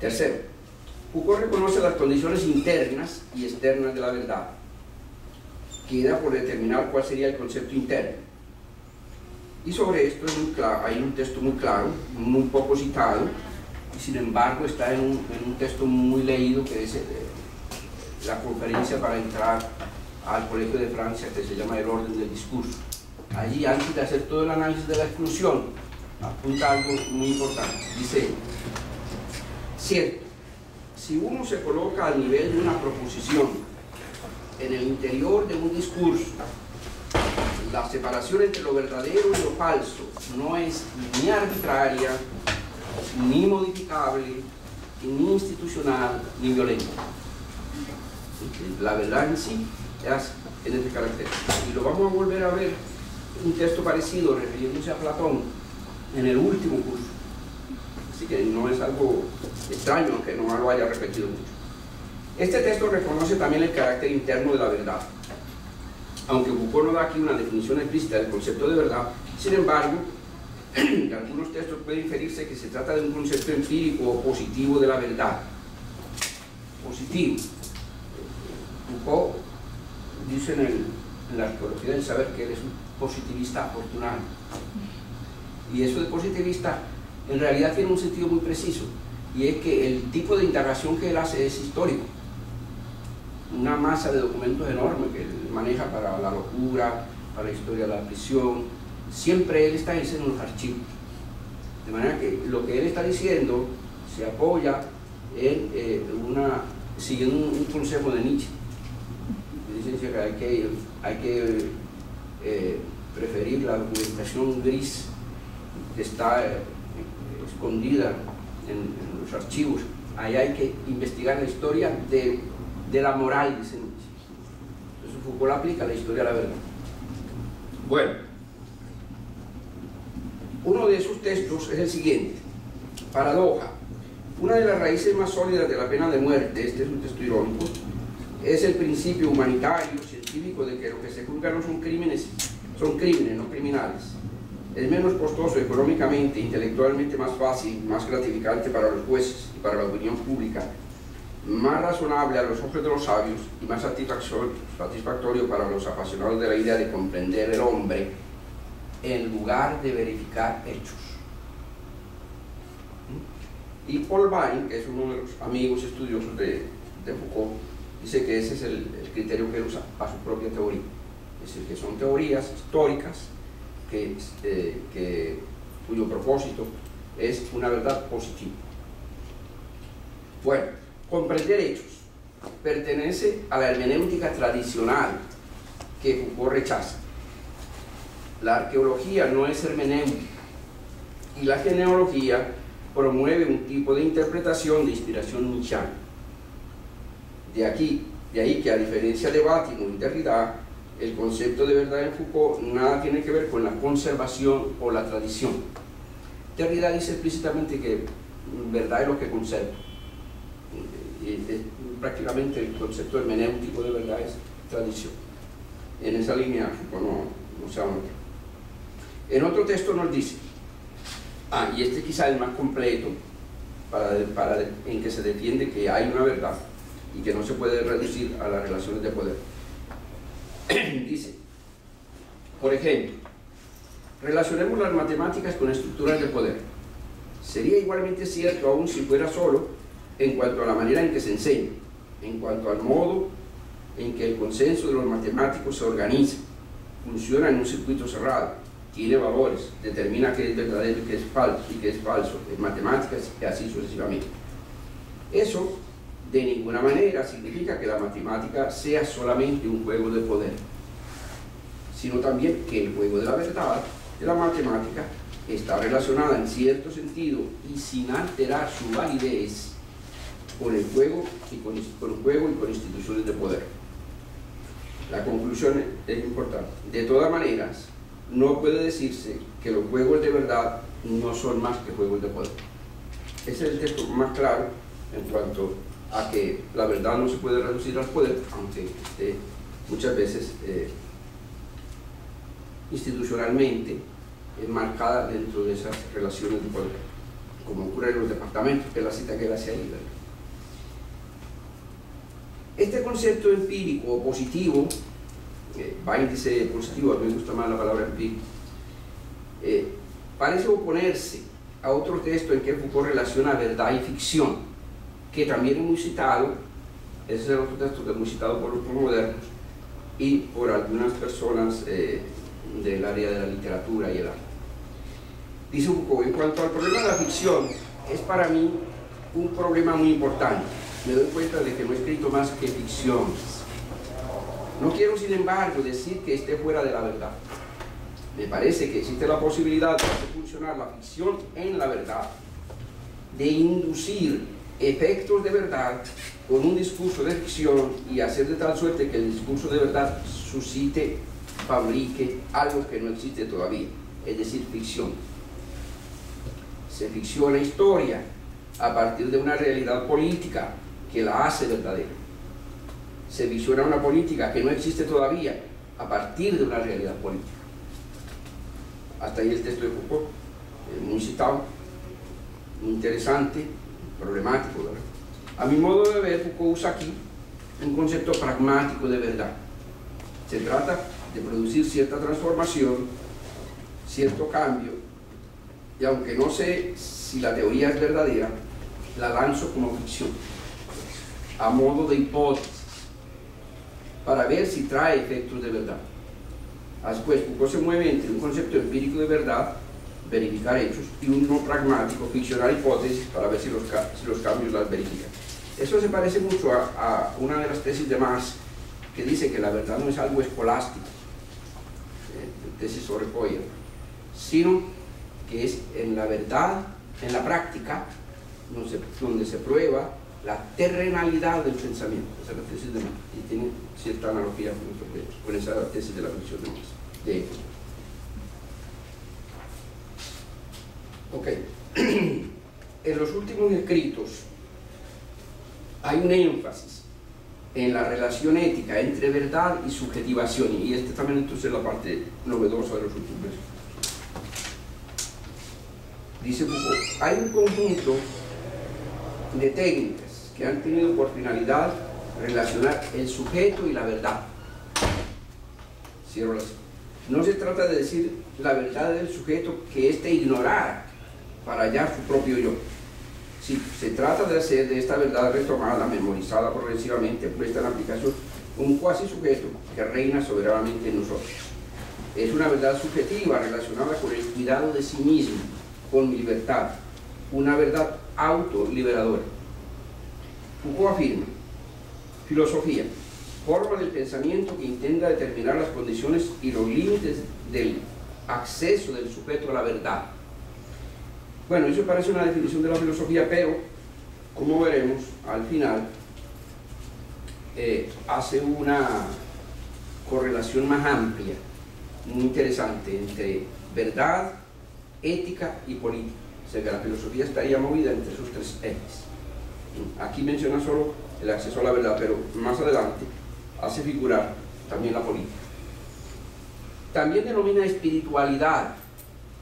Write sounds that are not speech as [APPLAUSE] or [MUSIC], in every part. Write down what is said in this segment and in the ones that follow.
Tercero, Foucault reconoce las condiciones internas y externas de la verdad. Queda por determinar cuál sería el concepto interno. Y sobre esto hay un texto muy claro, muy poco citado, y sin embargo está en un, texto muy leído que es eh, la conferencia para entrar al Colegio de Francia que se llama El orden del discurso. Allí, antes de hacer todo el análisis de la exclusión, apunta algo muy importante. Dice, cierto, si uno se coloca al nivel de una proposición en el interior de un discurso, la separación entre lo verdadero y lo falso no es ni arbitraria, ni modificable, ni institucional, ni violenta. La verdad en sí es en este carácter. Y lo vamos a volver a ver un texto parecido refiriéndose a Platón en el último curso. Así que no es algo extraño que no lo haya repetido mucho. Este texto reconoce también el carácter interno de la verdad. Aunque Foucault no da aquí una definición explícita del concepto de verdad, sin embargo, [CLEARS THROAT] en algunos textos puede inferirse que se trata de un concepto empírico o positivo de la verdad. Positivo. Foucault dice en, en la arqueología del saber que él es un positivista afortunado. Y eso de positivista en realidad tiene un sentido muy preciso, y es que el tipo de indagación que él hace es histórico. Una masa de documentos enorme que él maneja para la locura, para la historia de la prisión, siempre él está en los archivos. De manera que lo que él está diciendo se apoya en eh, una, siguiendo un, consejo de Nietzsche. Dice que hay que, hay que eh, preferir la documentación gris que está eh, escondida en, los archivos. Ahí hay que investigar la historia de, la moral, dice Nietzsche. Entonces Foucault aplica la historia a la verdad. Bueno, uno de esos textos es el siguiente, Paradoja. Una de las raíces más sólidas de la pena de muerte, este es un texto irónico, es el principio humanitario, científico, de que lo que se juzga no son crímenes, son crímenes, no criminales. Es menos costoso económicamente, intelectualmente más fácil, más gratificante para los jueces y para la opinión pública, más razonable a los ojos de los sabios y más satisfactorio para los apasionados de la idea de comprender el hombre en lugar de verificar hechos. Y Paul Vine, que es uno de los amigos estudiosos de, Foucault, dice que ese es el, criterio que él usa para su propia teoría. Es decir, que son teorías históricas eh, que, cuyo propósito es una verdad positiva. Bueno, comprender hechos pertenece a la hermenéutica tradicional que Foucault rechaza. La arqueología no es hermenéutica y la genealogía promueve un tipo de interpretación de inspiración nichana. De aquí, de ahí que a diferencia de Bátimo y Derrida, el concepto de verdad en Foucault nada tiene que ver con la conservación o la tradición. Derrida dice explícitamente que verdad es lo que conserva. Y prácticamente el concepto hermenéutico de verdad es tradición. En esa línea Foucault no, no se en otro texto nos dice, ah, y este quizá el más completo, en que se defiende que hay una verdad y que no se puede reducir a las relaciones de poder. [CLEARS THROAT] dice, por ejemplo, relacionemos las matemáticas con estructuras de poder. Sería igualmente cierto aún si fuera solo en cuanto a la manera en que se enseña, en cuanto al modo en que el consenso de los matemáticos se organiza, funciona en un circuito cerrado, tiene valores, determina qué es verdadero y qué es falso, y qué es falso en matemáticas y así sucesivamente. Eso de ninguna manera significa que la matemática sea solamente un juego de poder, sino también que el juego de la verdad de la matemática está relacionada en cierto sentido y sin alterar su validez con el juego y con, con juego y con instituciones de poder. La conclusión es importante. De todas maneras, no puede decirse que los juegos de verdad no son más que juegos de poder. Ese es el texto más claro en cuanto a que la verdad no se puede reducir al poder, aunque esté muchas veces eh, institucionalmente enmarcada dentro de esas relaciones de poder. como ocurre en los departamentos, que es la cita que él hace ahí. Este concepto empírico positivo, eh, índice positivo, a mí me gusta más la palabra empírico, eh, parece oponerse a otro texto en que Foucault relaciona verdad y ficción, que también es muy citado, ese es otro texto que es muy citado por los modernos y por algunas personas eh, del área de la literatura y el arte. Dice Foucault, en cuanto al problema de la ficción, es para mí un problema muy importante. Me doy cuenta de que no he escrito más que ficciones. No quiero, sin embargo, decir que esté fuera de la verdad. Me parece que existe la posibilidad de hacer funcionar la ficción en la verdad, de inducir efectos de verdad con un discurso de ficción y hacer de tal suerte que el discurso de verdad suscite, fabrique algo que no existe todavía, es decir, ficción. Se ficciona historia a partir de una realidad política que la hace verdadera. Se visiona una política que no existe todavía a partir de una realidad política. Hasta ahí el texto de Foucault, eh, muy citado, muy interesante, problemático, ¿verdad? A mi modo de ver, Foucault usa aquí un concepto pragmático de verdad. Se trata de producir cierta transformación, cierto cambio, y aunque no sé si la teoría es verdadera, la lanzo como ficción, a modo de hipótesis, para ver si trae efectos de verdad. Después, Foucault se mueve entre un concepto empírico de verdad, verificar hechos, y un no pragmático, ficcionar hipótesis, para ver si los, cambios las verifican. Eso se parece mucho a, una de las tesis de Marx, que dice que la verdad no es algo escolástico, eh, tesis sobre Hoyer, sino que es en la verdad, en la práctica, donde se, prueba la terrenalidad del pensamiento. Esa es la tesis de Marx, y tiene cierta analogía con, esa tesis de la ficción de Marx. De, ok. [CLEARS THROAT] en los últimos escritos hay un énfasis en la relación ética entre verdad y subjetivación, y este también entonces es la parte novedosa de los últimos. Dice Foucault, hay un conjunto de técnicas que han tenido por finalidad relacionar el sujeto y la verdad. Cierro la No se trata de decir la verdad del sujeto que éste ignorara para hallar su propio yo si se trata de hacer de esta verdad retomada, memorizada progresivamente, puesta en aplicación, un cuasi sujeto que reina soberanamente en nosotros. Es una verdad subjetiva relacionada con el cuidado de sí mismo, con libertad, una verdad autoliberadora. Foucault afirma, filosofía, forma del pensamiento que intenta determinar las condiciones y los límites del acceso del sujeto a la verdad bueno, eso parece una definición de la filosofía, pero, como veremos, al final eh, hace una correlación más amplia, muy interesante, entre verdad, ética y política. O sea que la filosofía estaría movida entre esos tres ejes. Aquí menciona solo el acceso a la verdad, pero más adelante hace figurar también la política. También denomina espiritualidad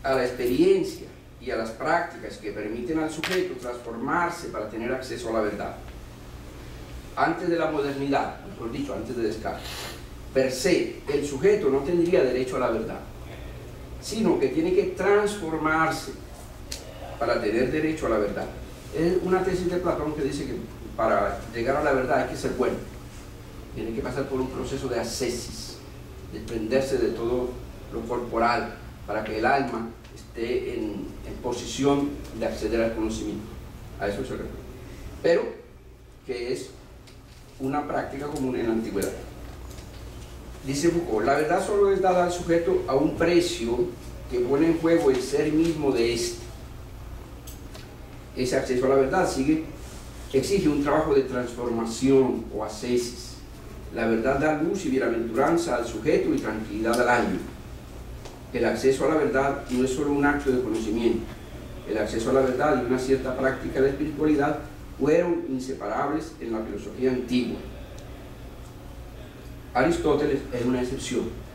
a la experiencia y a las prácticas que permiten al sujeto transformarse para tener acceso a la verdad. Antes de la modernidad, mejor dicho, antes de Descartes, per se, el sujeto no tendría derecho a la verdad, sino que tiene que transformarse para tener derecho a la verdad. Es una tesis de Platón que dice que para llegar a la verdad hay que ser bueno, tiene que pasar por un proceso de ascesis, desprenderse de todo lo corporal, para que el alma esté en, posición de acceder al conocimiento. A eso se refiere. Pero que es una práctica común en la antigüedad. Dice Foucault, la verdad solo es dada al sujeto a un precio que pone en juego el ser mismo de éste. Ese acceso a la verdad sigue, exige un trabajo de transformación o ascesis. La verdad da luz y bienaventuranza al sujeto y tranquilidad al el acceso a la verdad no es solo un acto de conocimiento. El acceso a la verdad y una cierta práctica de espiritualidad fueron inseparables en la filosofía antigua. Aristóteles es una excepción.